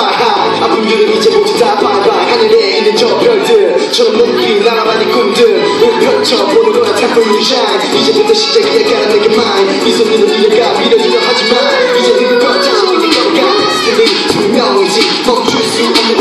우리는 이제 모두 다 바이바이 하늘에 있는 저 별들 저런 높이 날아가는 꿈들. 우편쳐 보는 거야 자꾸 유샤인. 이제부터 시작이야 가라 내게 마인 이 손으로 이어가 밀어주려 하지만. 이제 느는 건 자신 있는 거가 destiny 투명이지. 멈출 수 없는